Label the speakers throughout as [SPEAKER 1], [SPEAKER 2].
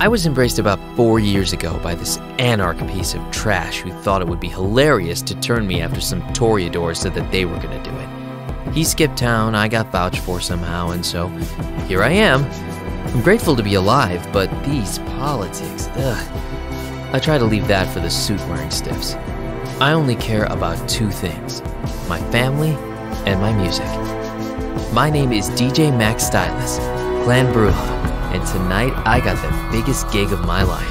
[SPEAKER 1] I was embraced about four years ago by this anarch piece of trash who thought it would be hilarious to turn me after some toreadors said that they were going to do it. He skipped town, I got vouched for somehow, and so here I am. I'm grateful to be alive, but these politics, ugh. I try to leave that for the suit wearing stiffs. I only care about two things my family and my music. My name is DJ Max Stylus, Clan Brujah, and tonight I got the biggest gig of my life.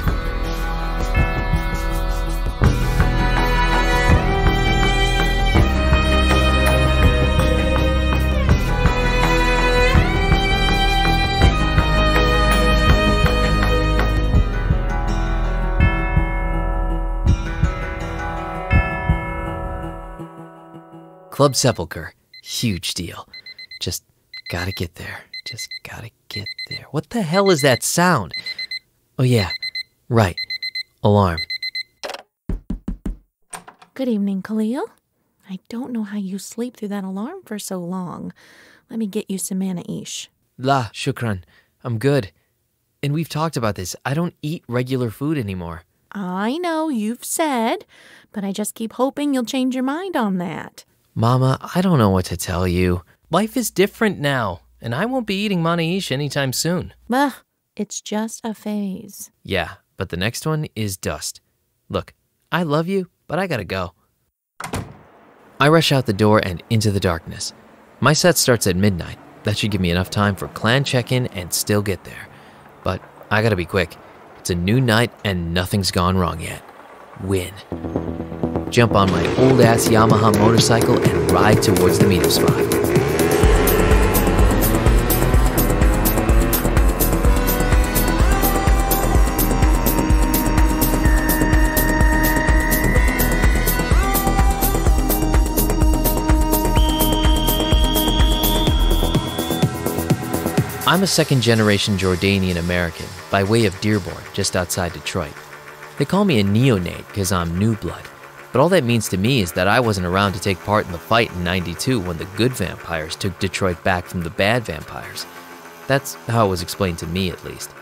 [SPEAKER 1] Club Sepulchre, huge deal. Just gotta get there. Just gotta get there. What the hell is that sound? Oh, yeah, right. Alarm.
[SPEAKER 2] Good evening, Khalil. I don't know how you sleep through that alarm for so long. Let me get you some manaish.
[SPEAKER 1] La, shukran. I'm good. And we've talked about this. I don't eat regular food anymore.
[SPEAKER 2] I know you've said, but I just keep hoping you'll change your mind on that.
[SPEAKER 1] Mama, I don't know what to tell you. Life is different now, and I won't be eating manaish anytime soon.
[SPEAKER 2] Ugh, it's just a phase.
[SPEAKER 1] Yeah, but the next one is dust. Look, I love you, but I gotta go. I rush out the door and into the darkness. My set starts at midnight. That should give me enough time for clan check in and still get there. But I gotta be quick. It's a new night and nothing's gone wrong yet. Win jump on my old ass Yamaha motorcycle and ride towards the meetup spot. I'm a second generation Jordanian American by way of Dearborn, just outside Detroit. They call me a neonate because I'm new blood. But all that means to me is that I wasn't around to take part in the fight in 92 when the good vampires took Detroit back from the bad vampires. That's how it was explained to me, at least.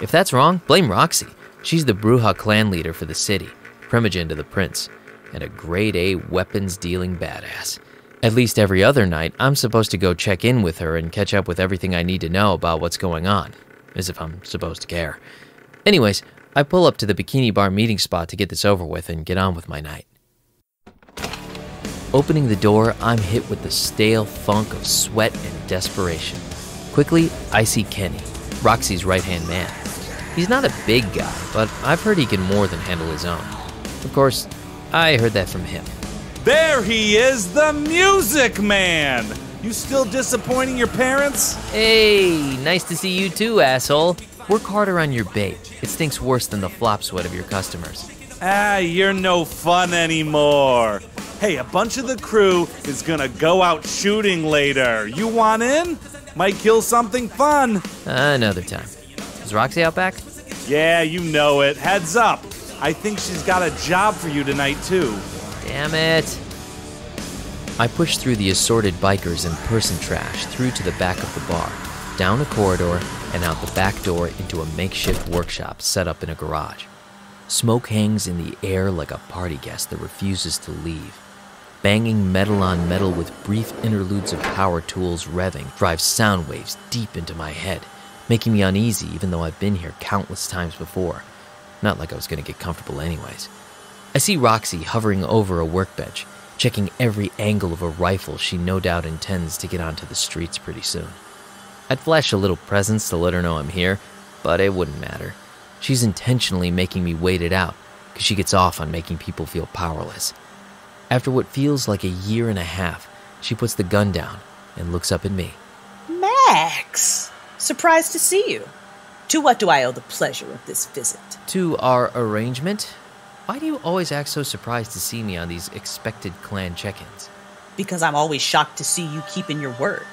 [SPEAKER 1] If that's wrong, blame Roxy. She's the Brujah clan leader for the city, primogen to the prince, and a grade A weapons dealing badass. At least every other night, I'm supposed to go check in with her and catch up with everything I need to know about what's going on, as if I'm supposed to care. Anyways, I pull up to the bikini bar meeting spot to get this over with and get on with my night. Opening the door, I'm hit with the stale funk of sweat and desperation. Quickly, I see Kenny, Roxy's right hand man. He's not a big guy, but I've heard he can more than handle his own. Of course, I heard that from him.
[SPEAKER 3] There he is, the music man! You still disappointing your parents?
[SPEAKER 1] Hey, nice to see you too, asshole. Work harder on your bait. It stinks worse than the flop sweat of your customers.
[SPEAKER 3] Ah, you're no fun anymore. Hey, a bunch of the crew is gonna go out shooting later. You want in? Might kill something fun.
[SPEAKER 1] Another time. Is Roxy out back?
[SPEAKER 3] Yeah, you know it. Heads up. I think she's got a job for you tonight, too.
[SPEAKER 1] Damn it. I push through the assorted bikers and person trash through to the back of the bar, down a corridor, and out the back door into a makeshift workshop set up in a garage. Smoke hangs in the air like a party guest that refuses to leave. Banging metal on metal with brief interludes of power tools revving drives sound waves deep into my head, making me uneasy even though I've been here countless times before. Not like I was going to get comfortable, anyways. I see Roxy hovering over a workbench, checking every angle of a rifle she no doubt intends to get onto the streets pretty soon. I'd flash a little presence to let her know I'm here, but it wouldn't matter. She's intentionally making me wait it out, because she gets off on making people feel powerless. After what feels like a year and a half, she puts the gun down and looks up at me.
[SPEAKER 4] Max! Surprised to see you. To what do I owe the pleasure of this visit?
[SPEAKER 1] To our arrangement? Why do you always act so surprised to see me on these expected clan check ins?
[SPEAKER 4] Because I'm always shocked to see you keeping your word.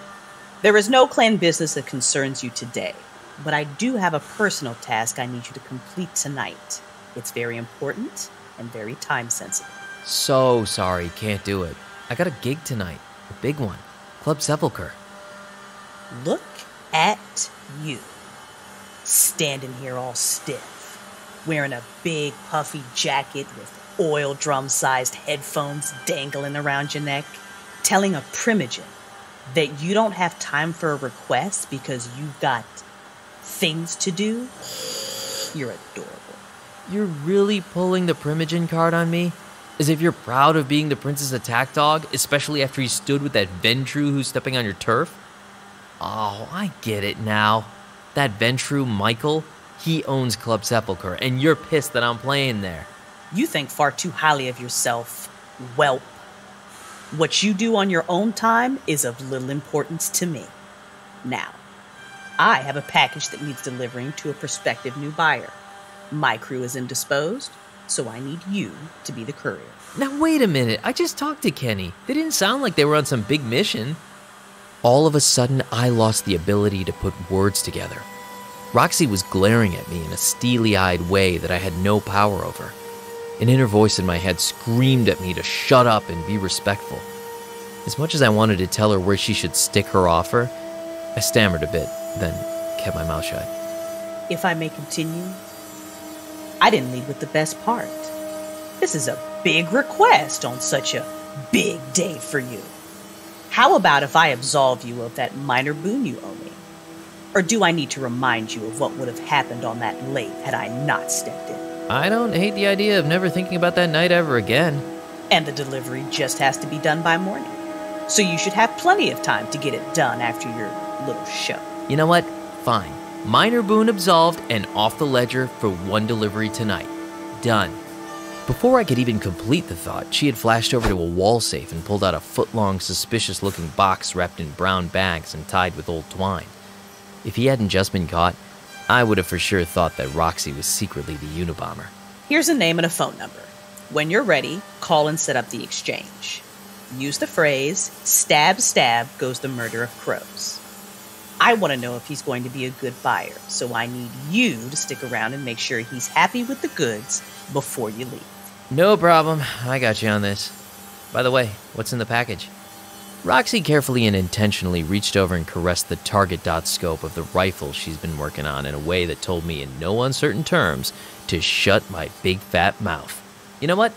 [SPEAKER 4] There is no clan business that concerns you today, but I do have a personal task I need you to complete tonight. It's very important and very time sensitive.
[SPEAKER 1] So sorry, can't do it. I got a gig tonight, a big one. Club Sepulchre.
[SPEAKER 4] Look at you. standing here all stiff, wearing a big puffy jacket with oil drum sized headphones dangling around your neck, telling a primogen that you don't have time for a request because you've got things to do, you're adorable.
[SPEAKER 1] You're really pulling the Primogen card on me? As if you're proud of being the prince's attack dog, especially after he stood with that Ventrue who's stepping on your turf? Oh, I get it now. That Ventrue Michael, he owns Club Sepulchre, and you're pissed that I'm playing there.
[SPEAKER 4] You think far too highly of yourself, whelp. What you do on your own time is of little importance to me. Now, I have a package that needs delivering to a prospective new buyer. My crew is indisposed, so I need you to be the courier.
[SPEAKER 1] Now, wait a minute. I just talked to Kenny. They didn't sound like they were on some big mission. All of a sudden, I lost the ability to put words together. Roxy was glaring at me in a steely eyed way that I had no power over. An inner voice in my head screamed at me to shut up and be respectful. As much as I wanted to tell her where she should stick her offer, I stammered a bit, then kept my mouth shut.
[SPEAKER 4] If I may continue, I didn't lead with the best part. This is a big request on such a big day for you. How about if I absolve you of that minor boon you owe me? Or do I need to remind you of what would have happened on that lake had I not stepped in?
[SPEAKER 1] I don't hate the idea of never thinking about that night ever again.
[SPEAKER 4] And the delivery just has to be done by morning. So you should have plenty of time to get it done after your little show.
[SPEAKER 1] You know what? Fine. Minor boon absolved and off the ledger for one delivery tonight. Done. Before I could even complete the thought, she had flashed over to a wall safe and pulled out a foot long, suspicious looking box wrapped in brown bags and tied with old twine. If he hadn't just been caught, I would have for sure thought that Roxy was secretly the Unabomber.
[SPEAKER 4] Here's a name and a phone number. When you're ready, call and set up the exchange. Use the phrase, stab, stab goes the murder of crows. I want to know if he's going to be a good buyer, so I need you to stick around and make sure he's happy with the goods before you leave.
[SPEAKER 1] No problem. I got you on this. By the way, what's in the package? Roxy carefully and intentionally reached over and caressed the target dot scope of the rifle she's been working on in a way that told me in no uncertain terms to shut my big fat mouth. You know what?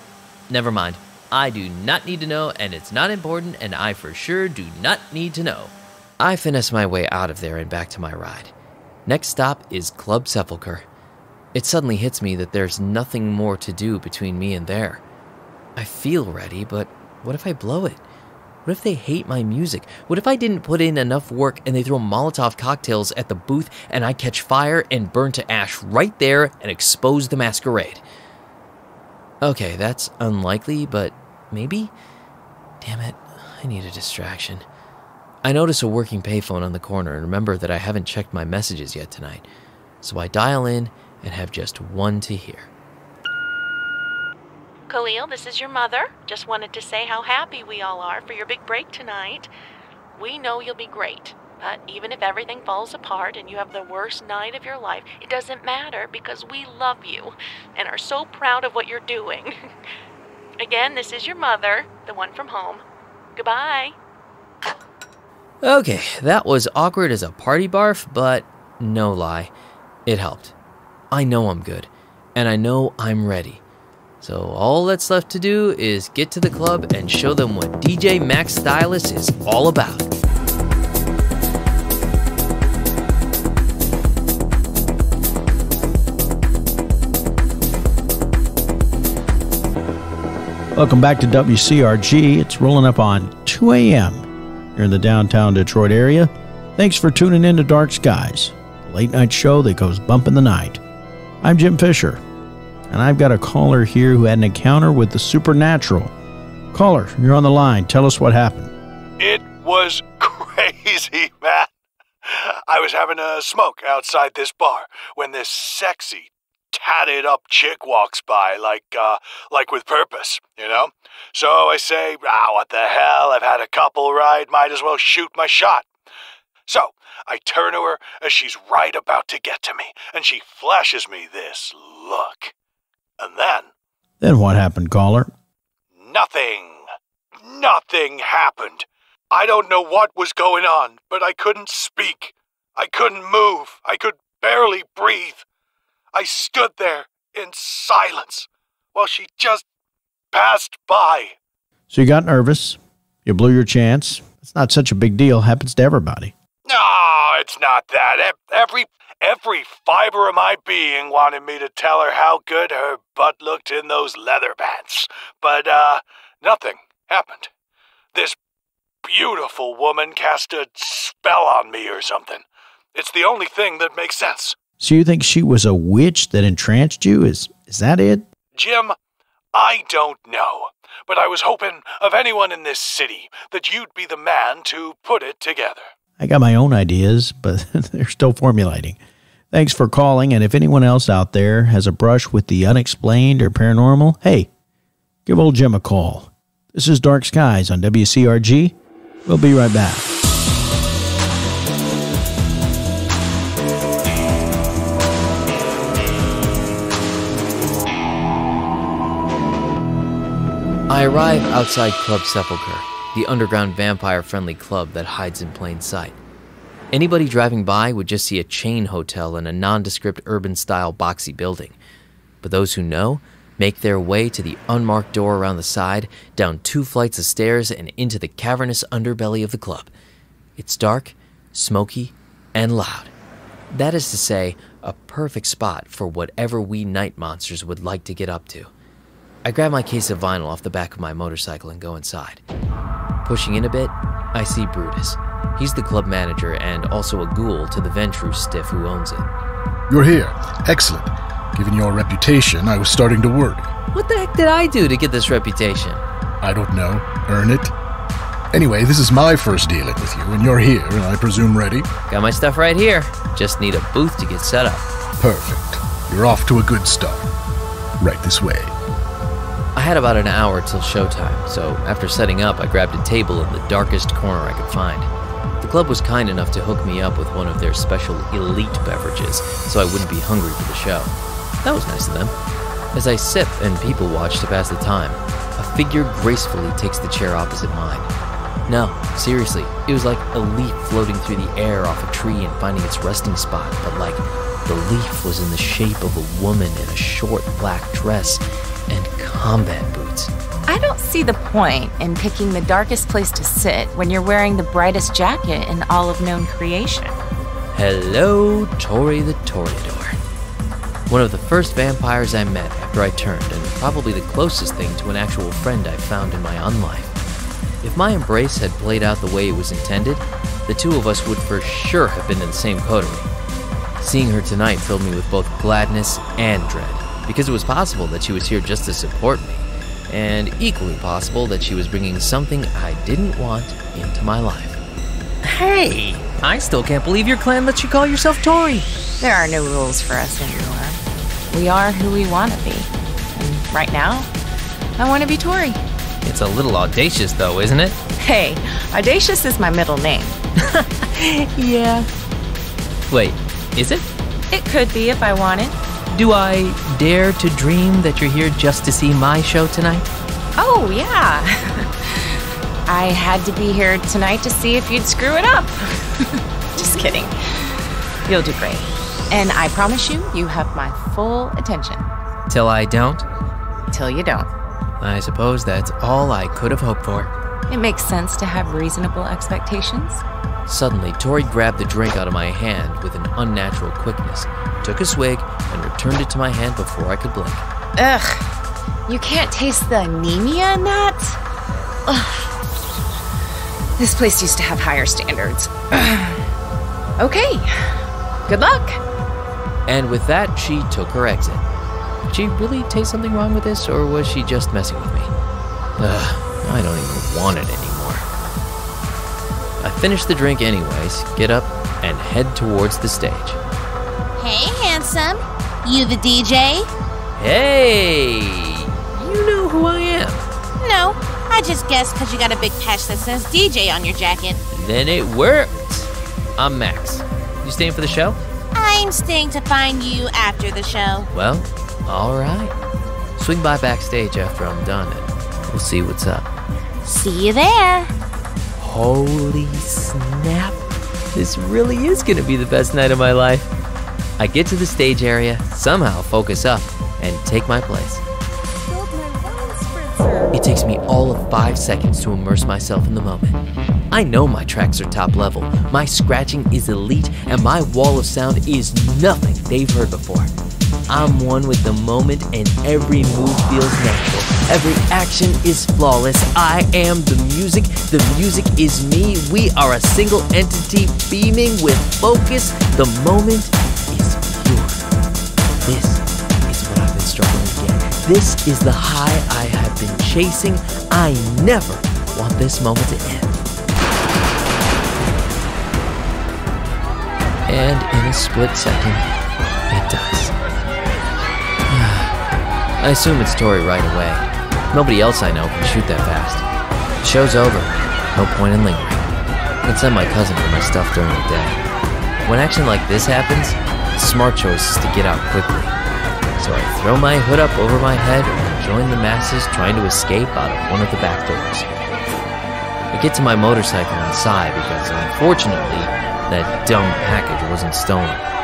[SPEAKER 1] Never mind. I do not need to know, and it's not important, and I for sure do not need to know. I finesse my way out of there and back to my ride. Next stop is Club Sepulchre. It suddenly hits me that there's nothing more to do between me and there. I feel ready, but what if I blow it? What if they hate my music? What if I didn't put in enough work and they throw Molotov cocktails at the booth and I catch fire and burn to ash right there and expose the masquerade? Okay, that's unlikely, but maybe? Damn it, I need a distraction. I notice a working payphone on the corner and remember that I haven't checked my messages yet tonight. So I dial in and have just one to hear.
[SPEAKER 2] Khalil, this is your mother. Just wanted to say how happy we all are for your big break tonight. We know you'll be great, but even if everything falls apart and you have the worst night of your life, it doesn't matter because we love you and are so proud of what you're doing. Again, this is your mother, the one from home. Goodbye.
[SPEAKER 1] Okay, that was awkward as a party barf, but no lie, it helped. I know I'm good, and I know I'm ready. So all that's left to do is get to the club and show them what DJ Max Stylus is all about.
[SPEAKER 5] Welcome back to WCRG. It's rolling up on 2 a.m. here in the downtown Detroit area. Thanks for tuning in to Dark Skies, the late night show that goes bump in the night. I'm Jim Fisher, and I've got a caller here who had an encounter with the supernatural. Caller, you're on the line. Tell us what happened.
[SPEAKER 6] It was crazy, man. I was having a smoke outside this bar when this sexy, tatted up chick walks by, like, uh, like with purpose, you know? So I say, ah, what the hell? I've had a couple ride, might as well shoot my shot. So I turn to her as she's right about to get to me, and she flashes me this look. And then.
[SPEAKER 5] Then what happened, caller?
[SPEAKER 6] Nothing. Nothing happened. I don't know what was going on, but I couldn't speak. I couldn't move. I could barely breathe. I stood there in silence while she just passed by.
[SPEAKER 5] So you got nervous. You blew your chance. It's not such a big deal. Happens to everybody.
[SPEAKER 6] No, it's not that. Every every fiber of my being wanted me to tell her how good her butt looked in those leather pants. But uh nothing happened. This beautiful woman cast a spell on me or something. It's the only thing that makes sense.
[SPEAKER 5] So you think she was a witch that entranced you? Is is that it?
[SPEAKER 6] Jim, I don't know. But I was hoping of anyone in this city that you'd be the man to put it together.
[SPEAKER 5] I got my own ideas, but they're still formulating. Thanks for calling, and if anyone else out there has a brush with the unexplained or paranormal, hey, give old Jim a call. This is Dark Skies on WCRG. We'll be right back.
[SPEAKER 1] I arrive outside Club Sepulchre, the underground vampire friendly club that hides in plain sight. Anybody driving by would just see a chain hotel in a nondescript urban style boxy building. But those who know make their way to the unmarked door around the side, down two flights of stairs, and into the cavernous underbelly of the club. It's dark, smoky, and loud. That is to say, a perfect spot for whatever we night monsters would like to get up to. I grab my case of vinyl off the back of my motorcycle and go inside. Pushing in a bit, I see Brutus. He's the club manager and also a ghoul to the Ventrue stiff who owns it.
[SPEAKER 7] You're here. Excellent. Given your reputation, I was starting to worry.
[SPEAKER 1] What the heck did I do to get this reputation?
[SPEAKER 7] I don't know. Earn it? Anyway, this is my first dealing with you, and you're here, and I presume ready?
[SPEAKER 1] Got my stuff right here. Just need a booth to get set up.
[SPEAKER 7] Perfect. You're off to a good start. Right this way.
[SPEAKER 1] I had about an hour till showtime, so after setting up, I grabbed a table in the darkest corner I could find. The club was kind enough to hook me up with one of their special elite beverages, so I wouldn't be hungry for the show. That was nice of them. As I sip and people watch to pass the time, a figure gracefully takes the chair opposite mine. No, seriously, it was like a leaf floating through the air off a tree and finding its resting spot, but like the leaf was in the shape of a woman in a short black dress and combat boots.
[SPEAKER 8] I don't see the point in picking the darkest place to sit when you're wearing the brightest jacket in all of known creation.
[SPEAKER 1] Hello, Tori the Toreador. One of the first vampires I met after I turned, and probably the closest thing to an actual friend I found in my unlife. If my embrace had played out the way it was intended, the two of us would for sure have been in the same coterie. Seeing her tonight filled me with both gladness and dread, because it was possible that she was here just to support me, and equally possible that she was bringing something I didn't want into my life. Hey, I still can't believe your clan lets you call yourself Tori.
[SPEAKER 8] There are no rules for us anymore. We are who we want to be. And right now, I want to be Tori.
[SPEAKER 1] It's a little audacious, though, isn't it?
[SPEAKER 8] Hey, Audacious is my middle name.
[SPEAKER 1] Yeah. Wait, is it?
[SPEAKER 8] It could be if I wanted.
[SPEAKER 1] Do I dare to dream that you're here just to see my show tonight?
[SPEAKER 8] Oh, yeah. I had to be here tonight to see if you'd screw it up. Just kidding. You'll do great. And I promise you, you have my full attention.
[SPEAKER 1] Till I don't?
[SPEAKER 8] Till you don't.
[SPEAKER 1] I suppose that's all I could have hoped for.
[SPEAKER 8] It makes sense to have reasonable expectations.
[SPEAKER 1] Suddenly, Tori grabbed the drink out of my hand with an unnatural quickness, took a swig, and returned it to my hand before I could blink.
[SPEAKER 8] Ugh. You can't taste the anemia in that? Ugh. This place used to have higher standards. okay. Good luck.
[SPEAKER 1] And with that, she took her exit. Did she really taste something wrong with this, or was she just messing with me? Ugh, I don't even want it anymore. I finish the drink anyways, get up, and head towards the stage.
[SPEAKER 9] Hey, handsome. You the DJ?
[SPEAKER 1] Hey! You know who I am.
[SPEAKER 9] No, I just guessed because you got a big patch that says DJ on your jacket.
[SPEAKER 1] Then it worked. I'm Max. You staying for the show?
[SPEAKER 9] I'm staying to find you after the show.
[SPEAKER 1] Well, alright. Swing by backstage after I'm done and we'll see what's up.
[SPEAKER 9] See you there.
[SPEAKER 1] Holy snap. This really is gonna be the best night of my life. I get to the stage area, somehow focus up, and take my place. It takes me all of five seconds to immerse myself in the moment. I know my tracks are top level, my scratching is elite, and my wall of sound is nothing they've heard before. I'm one with the moment, and every move feels natural. Every action is flawless. I am the music, the music is me. We are a single entity beaming with focus. The moment is pure. This is what I've been struggling to get. This is the high I have been chasing. I never want this moment to end. And in a split second, it does. I assume it's Tori right away. Nobody else I know can shoot that fast. The show's over. No point in lingering. I can send my cousin for my stuff during the day. When action like this happens, the smart choice is to get out quickly. So I throw my hood up over my head and join the masses trying to escape out of one of the back doors. I get to my motorcycle and sigh because unfortunately, that dumb package wasn't stolen.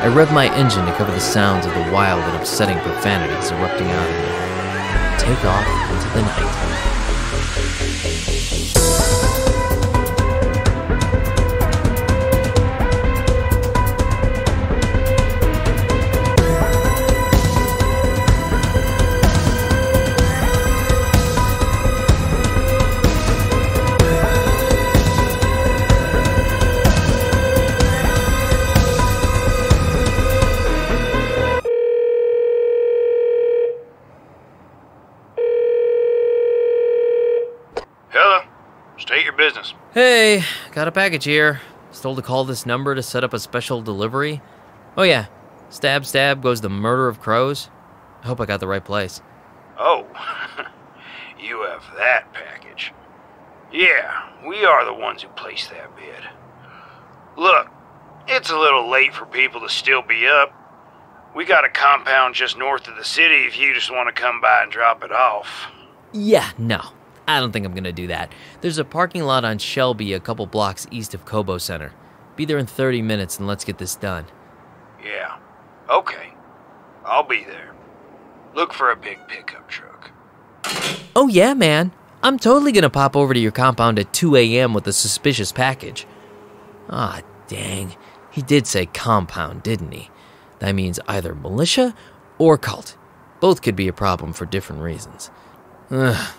[SPEAKER 1] I rev my engine to cover the sounds of the wild and upsetting profanities erupting out of me. Take off into the night. Hey, got a package here. Was told to call this number to set up a special delivery. Oh yeah, stab stab goes the murder of crows. I hope I got the right place.
[SPEAKER 10] Oh, you have that package. Yeah, we are the ones who placed that bid. Look, it's a little late for people to still be up. We got a compound just north of the city if you just want to come by and drop it off.
[SPEAKER 1] Yeah, no. I don't think I'm gonna do that. There's a parking lot on Shelby a couple blocks east of Cobo Center. Be there in 30 minutes and let's get this done.
[SPEAKER 10] Yeah. Okay. I'll be there. Look for a big pickup truck.
[SPEAKER 1] Oh yeah, man. I'm totally gonna pop over to your compound at 2 a.m. with a suspicious package. Ah, dang. He did say compound, didn't he? That means either militia or cult. Both could be a problem for different reasons. Ugh.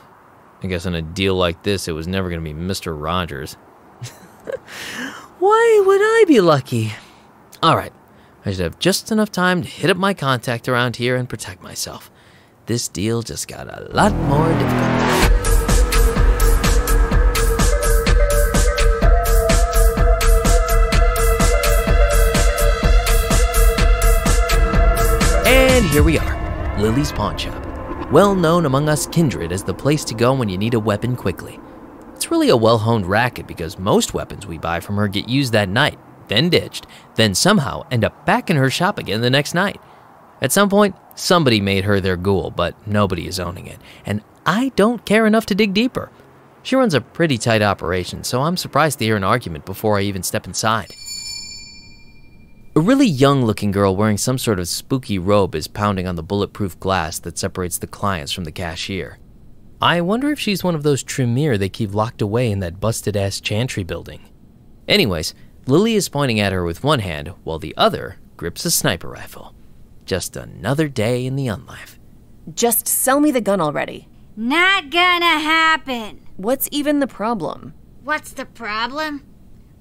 [SPEAKER 1] I guess in a deal like this, it was never gonna be Mr. Rogers. Why would I be lucky? Alright, I should have just enough time to hit up my contact around here and protect myself. This deal just got a lot more difficult. And here we are, Lily's Pawn Shop. Well known among us kindred as the place to go when you need a weapon quickly. It's really a well honed racket because most weapons we buy from her get used that night, then ditched, then somehow end up back in her shop again the next night. At some point, somebody made her their ghoul, but nobody is owning it, and I don't care enough to dig deeper. She runs a pretty tight operation, so I'm surprised to hear an argument before I even step inside. A really young looking girl wearing some sort of spooky robe is pounding on the bulletproof glass that separates the clients from the cashier. I wonder if she's one of those Tremere they keep locked away in that busted ass Chantry building. Anyways, Lily is pointing at her with one hand while the other grips a sniper rifle. Just another day in the unlife.
[SPEAKER 11] Just sell me the gun already.
[SPEAKER 12] Not gonna happen.
[SPEAKER 11] What's even the problem?
[SPEAKER 12] What's the problem?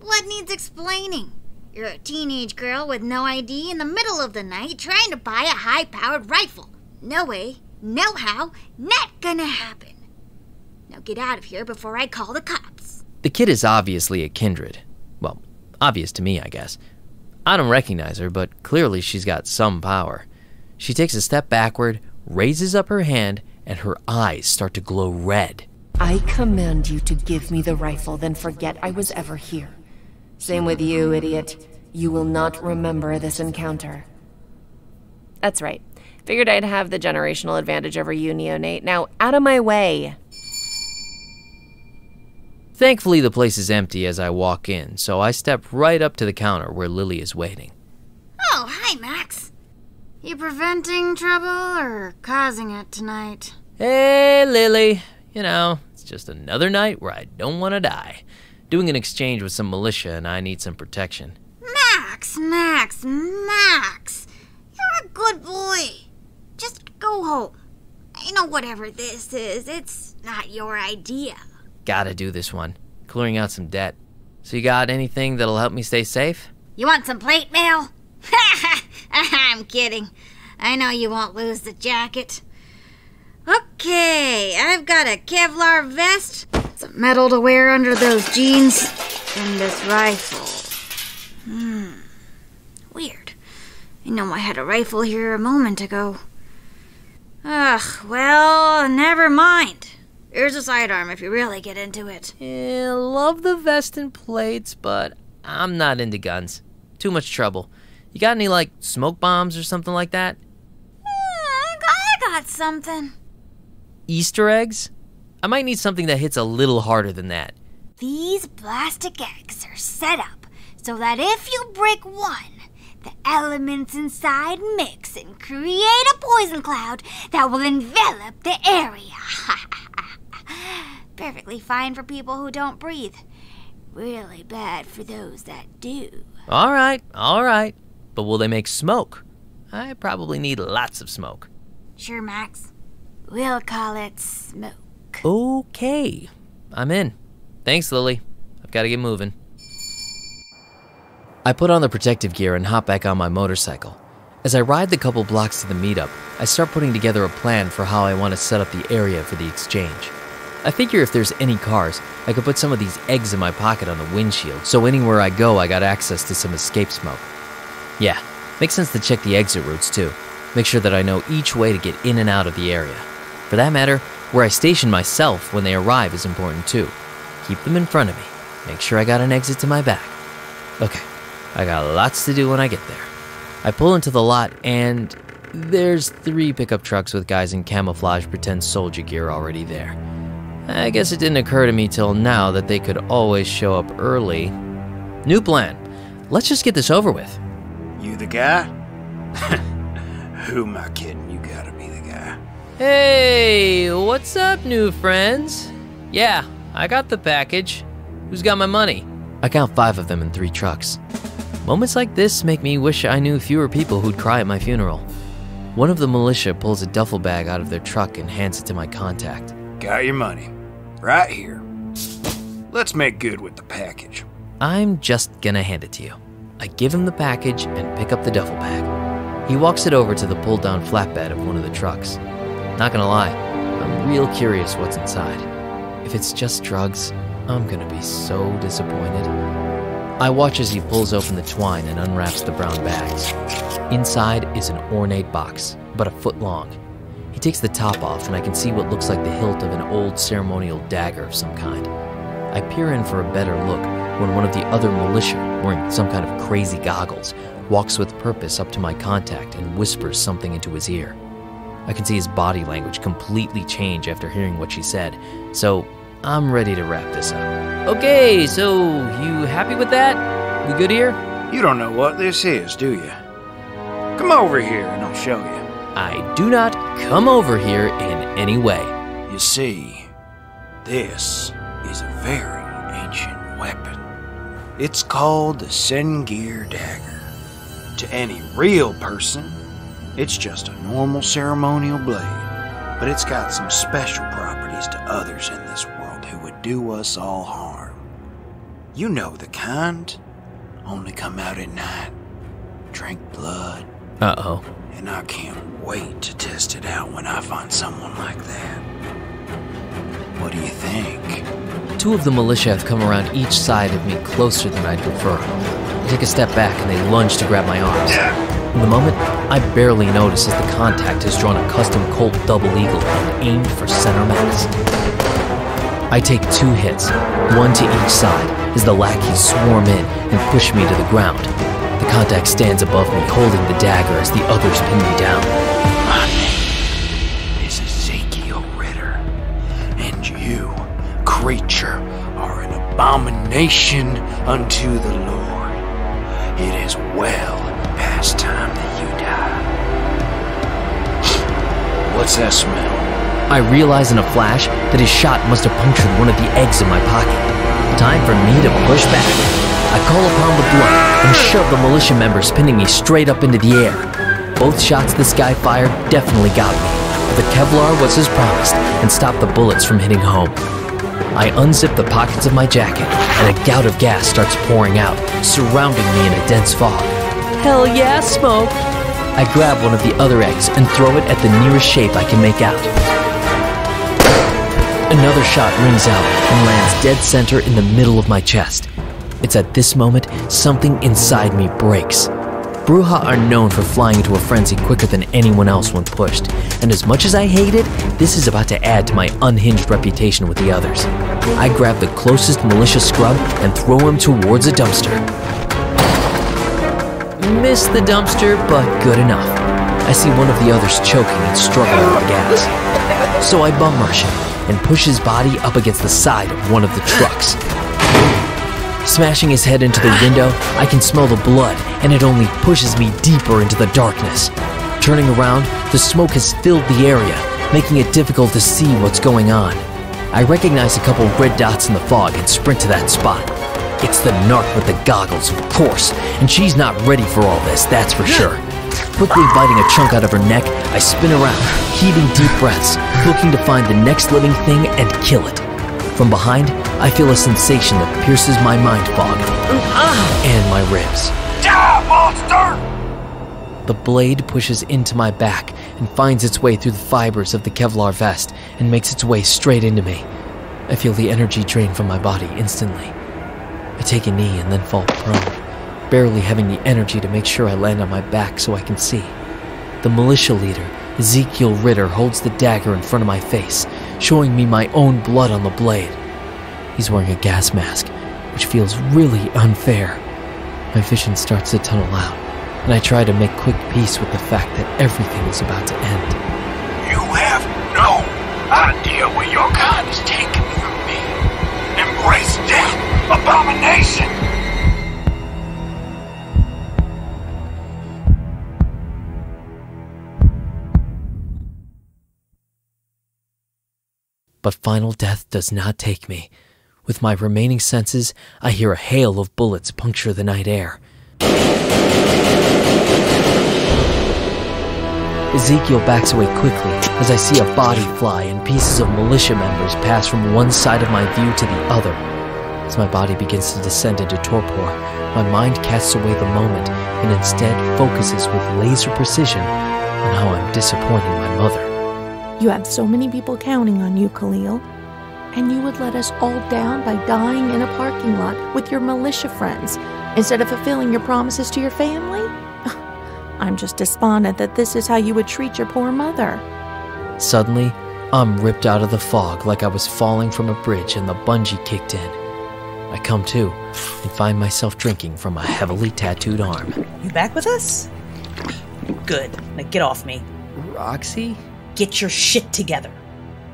[SPEAKER 12] What needs explaining? You're a teenage girl with no ID in the middle of the night trying to buy a high powered rifle. No way, no how, not gonna happen. Now get out of here before I call the cops.
[SPEAKER 1] The kid is obviously a kindred. Well, obvious to me, I guess. I don't recognize her, but clearly she's got some power. She takes a step backward, raises up her hand, and her eyes start to glow red.
[SPEAKER 11] I command you to give me the rifle, then forget I was ever here. Same with you, idiot. You will not remember this encounter. That's right. Figured I'd have the generational advantage over you, neonate. Now, out of my way.
[SPEAKER 1] Thankfully, the place is empty as I walk in, so I step right up to the counter where Lily is waiting.
[SPEAKER 12] Oh, hi, Max. You preventing trouble or causing it tonight?
[SPEAKER 1] Hey, Lily. You know, it's just another night where I don't want to die. Doing an exchange with some militia and I need some protection.
[SPEAKER 12] Max, Max, Max. You're a good boy. Just go home. You know, whatever this is, it's not your idea.
[SPEAKER 1] Gotta do this one. Clearing out some debt. So, you got anything that'll help me stay safe?
[SPEAKER 12] You want some plate mail? I'm kidding. I know you won't lose the jacket. Okay, I've got a Kevlar vest, some metal to wear under those jeans, and this rifle. Hmm. Weird. I know I had a rifle here a moment ago. Ugh, well, never mind. Here's a sidearm if you really get into it.
[SPEAKER 1] Yeah, love the vest and plates, but I'm not into guns. Too much trouble. You got any, like, smoke bombs or something like that?
[SPEAKER 12] I got something.
[SPEAKER 1] Easter eggs? I might need something that hits a little harder than that.
[SPEAKER 12] These plastic eggs are set up so that if you break one, the elements inside mix and create a poison cloud that will envelop the area. Perfectly fine for people who don't breathe. Really bad for those that do.
[SPEAKER 1] All right, all right. But will they make smoke? I probably need lots of smoke.
[SPEAKER 12] Sure, Max. We'll call it smoke.
[SPEAKER 1] Okay. I'm in. Thanks, Lily. I've got to get moving. I put on the protective gear and hop back on my motorcycle. As I ride the couple blocks to the meetup, I start putting together a plan for how I want to set up the area for the exchange. I figure if there's any cars, I could put some of these eggs in my pocket on the windshield, so anywhere I go, I got access to some escape smoke. Yeah, makes sense to check the exit routes too. Make sure that I know each way to get in and out of the area. For that matter, where I station myself when they arrive is important too. Keep them in front of me. Make sure I got an exit to my back. Okay, I got lots to do when I get there. I pull into the lot and there's three pickup trucks with guys in camouflage pretend soldier gear already there. I guess it didn't occur to me till now that they could always show up early. New plan. Let's just get this over with.
[SPEAKER 10] You the guy? Who am I kidding?
[SPEAKER 1] Hey, what's up, new friends? Yeah, I got the package. Who's got my money? I count five of them in three trucks. Moments like this make me wish I knew fewer people who'd cry at my funeral. One of the militia pulls a duffel bag out of their truck and hands it to my contact.
[SPEAKER 10] Got your money. Right here. Let's make good with the package.
[SPEAKER 1] I'm just gonna hand it to you. I give him the package and pick up the duffel bag. He walks it over to the pulled down flatbed of one of the trucks. Not gonna lie, I'm real curious what's inside. If it's just drugs, I'm gonna be so disappointed. I watch as he pulls open the twine and unwraps the brown bags. Inside is an ornate box, about a foot long. He takes the top off, and I can see what looks like the hilt of an old ceremonial dagger of some kind. I peer in for a better look when one of the other militia, wearing some kind of crazy goggles, walks with purpose up to my contact and whispers something into his ear. I can see his body language completely change after hearing what she said, so I'm ready to wrap this up. Okay, so you happy with that? We good here?
[SPEAKER 10] You don't know what this is, do you? Come over here and I'll show you.
[SPEAKER 1] I do not come over here in any way.
[SPEAKER 10] You see, this is a very ancient weapon. It's called the Sengir dagger. To any real person, it's just a normal ceremonial blade, but it's got some special properties to others in this world who would do us all harm. You know the kind. Only come out at night, drink blood.
[SPEAKER 1] Uh oh.
[SPEAKER 10] And I can't wait to test it out when I find someone like that. What do you think?
[SPEAKER 1] Two of the militia have come around each side of me closer than I'd prefer. I take a step back and they lunge to grab my arms. In the moment, I barely notice as the contact has drawn a custom Colt double eagle and aimed for center mass. I take two hits, one to each side, as the lackeys swarm in and push me to the ground. The contact stands above me, holding the dagger as the others pin me down.
[SPEAKER 10] My name is Ezekiel Ritter, and you, creature, are an abomination unto the Lord. It is well last time that you die. What's that smell?
[SPEAKER 1] I realize in a flash that his shot must have punctured one of the eggs in my pocket. Time for me to push back. I call upon the blood and shove the militia members pinning me straight up into the air. Both shots this guy fired definitely got me, but the Kevlar was as promised and stopped the bullets from hitting home. I unzip the pockets of my jacket, and a gout of gas starts pouring out, surrounding me in a dense fog. Hell yeah, smoke! I grab one of the other eggs and throw it at the nearest shape I can make out. Another shot rings out and lands dead center in the middle of my chest. It's at this moment something inside me breaks. Brujah are known for flying into a frenzy quicker than anyone else when pushed, and as much as I hate it, this is about to add to my unhinged reputation with the others. I grab the closest militia scrub and throw him towards a dumpster. Miss the dumpster, but good enough. I see one of the others choking and struggling with the gas. So I bum rush him and push his body up against the side of one of the trucks. Smashing his head into the window, I can smell the blood, and it only pushes me deeper into the darkness. Turning around, the smoke has filled the area, making it difficult to see what's going on. I recognize a couple red dots in the fog and sprint to that spot. It's the narc with the goggles, of course, and she's not ready for all this, that's for sure. Quickly biting a chunk out of her neck, I spin around, heaving deep breaths, looking to find the next living thing and kill it. From behind, I feel a sensation that pierces my mind fog and my ribs.
[SPEAKER 10] Die, monster!
[SPEAKER 1] The blade pushes into my back and finds its way through the fibers of the Kevlar vest and makes its way straight into me. I feel the energy drain from my body instantly. I take a knee and then fall prone, barely having the energy to make sure I land on my back so I can see. The militia leader, Ezekiel Ritter, holds the dagger in front of my face, showing me my own blood on the blade. He's wearing a gas mask, which feels really unfair. My vision starts to tunnel out, and I try to make quick peace with the fact that everything is about to end.
[SPEAKER 10] You have no idea where your kind is taken from me. Embrace death, abomination!
[SPEAKER 1] But final death does not take me. With my remaining senses, I hear a hail of bullets puncture the night air. Ezekiel backs away quickly as I see a body fly and pieces of militia members pass from one side of my view to the other. As my body begins to descend into torpor, my mind casts away the moment and instead focuses with laser precision on how I'm disappointing my mother.
[SPEAKER 13] You have so many people counting on you, Khalil. And you would let us all down by dying in a parking lot with your militia friends instead of fulfilling your promises to your family? I'm just despondent that this is how you would treat your poor mother.
[SPEAKER 1] Suddenly, I'm ripped out of the fog like I was falling from a bridge and the bungee kicked in. I come to and find myself drinking from a heavily tattooed arm.
[SPEAKER 4] You back with us? Good. Now get off me.
[SPEAKER 1] Roxy?
[SPEAKER 4] Get your shit together.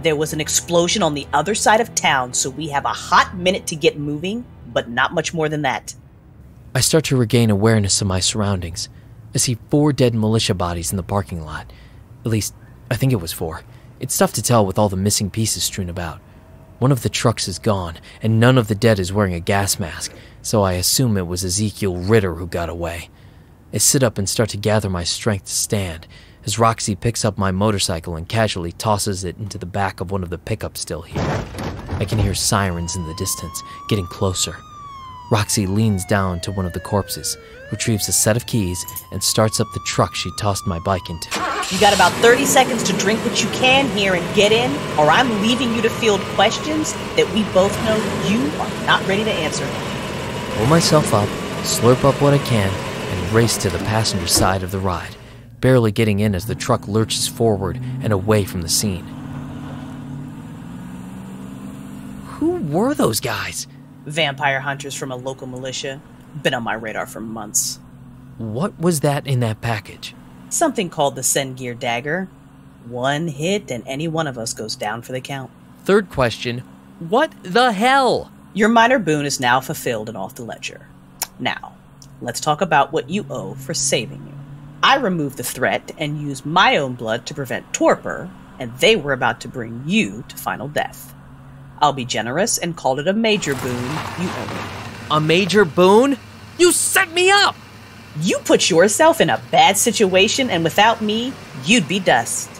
[SPEAKER 4] There was an explosion on the other side of town, so we have a hot minute to get moving, but not much more than that.
[SPEAKER 1] I start to regain awareness of my surroundings. I see four dead militia bodies in the parking lot. At least, I think it was four. It's tough to tell with all the missing pieces strewn about. One of the trucks is gone, and none of the dead is wearing a gas mask, so I assume it was Ezekiel Ritter who got away. I sit up and start to gather my strength to stand, as Roxy picks up my motorcycle and casually tosses it into the back of one of the pickups still here. I can hear sirens in the distance, getting closer. Roxy leans down to one of the corpses, retrieves a set of keys, and starts up the truck she tossed my bike into.
[SPEAKER 4] You got about 30 seconds to drink what you can here and get in, or I'm leaving you to field questions that we both know you are not ready to answer.
[SPEAKER 1] Pull myself up, slurp up what I can, and race to the passenger side of the ride, barely getting in as the truck lurches forward and away from the scene. Who were those guys?
[SPEAKER 4] Vampire hunters from a local militia. Been on my radar for months.
[SPEAKER 1] What was that in that package?
[SPEAKER 4] Something called the Sengir Dagger. One hit and any one of us goes down for the count.
[SPEAKER 1] Third question What the hell?
[SPEAKER 4] Your minor boon is now fulfilled and off the ledger. Now, let's talk about what you owe for saving you. I removed the threat and used my own blood to prevent torpor, and they were about to bring you to final death. I'll be generous and call it a major boon you owe me.
[SPEAKER 1] A major boon? You set me up!
[SPEAKER 4] You put yourself in a bad situation, and without me, you'd be dust.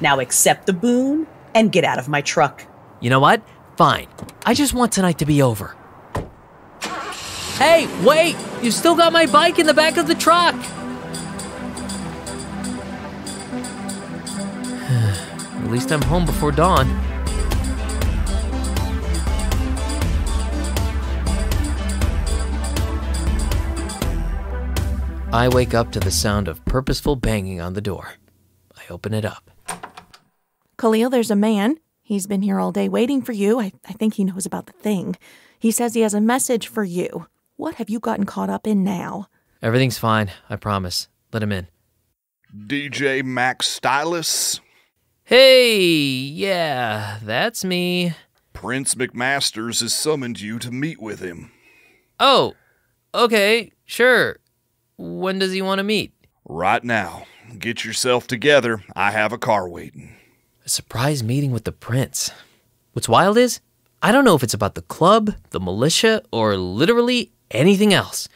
[SPEAKER 4] Now accept the boon and get out of my truck.
[SPEAKER 1] You know what? Fine. I just want tonight to be over. Hey, wait! You still got my bike in the back of the truck! At least I'm home before dawn. I wake up to the sound of purposeful banging on the door. I open it up.
[SPEAKER 13] Khalil, there's a man. He's been here all day waiting for you. I, I think he knows about the thing. He says he has a message for you. What have you gotten caught up in now?
[SPEAKER 1] Everything's fine, I promise. Let him in.
[SPEAKER 6] DJ Max Stylus?
[SPEAKER 1] Hey, yeah, that's me.
[SPEAKER 6] Prince McMasters has summoned you to meet with him.
[SPEAKER 1] Oh, okay, sure. When does he want to meet?
[SPEAKER 6] Right now. Get yourself together. I have a car waiting.
[SPEAKER 1] A surprise meeting with the prince. What's wild is, I don't know if it's about the club, the militia, or literally anything else.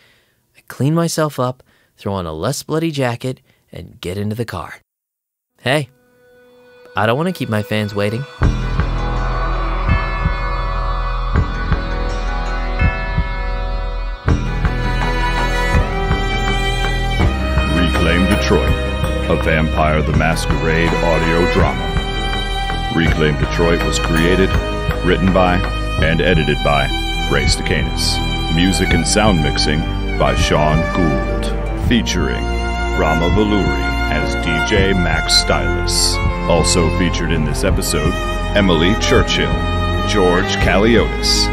[SPEAKER 1] I clean myself up, throw on a less bloody jacket, and get into the car. Hey, I don't want to keep my fans waiting.
[SPEAKER 14] Detroit, a Vampire the Masquerade audio drama. Reclaim Detroit was created, written by, and edited by Ray Stakenas. Music and sound mixing by Sean Gould. Featuring Rama Vallury as DJ Max Stylus. Also featured in this episode, Emily Churchill, George Caleodis,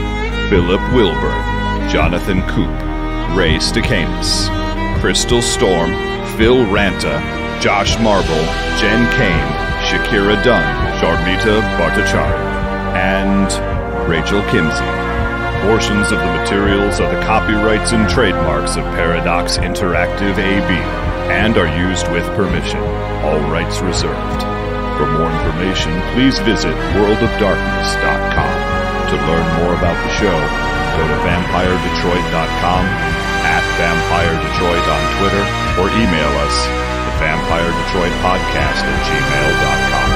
[SPEAKER 14] Phillip Wilburn, Jonathan Coop, Ray Stakenas, Crystal Storm, Phil Ranta, Josh Marble, Jen Cain, Shakyra Dunn, Sharmita Bhattacharya, and Rachel Kimsey. Portions of the materials are the copyrights and trademarks of Paradox Interactive AB and are used with permission. All rights reserved. For more information, please visit worldofdarkness.com. To learn more about the show, go to vampiredetroit.com, at Vampire Detroit on Twitter, or email us at vampiredetroitpodcast at gmail.com.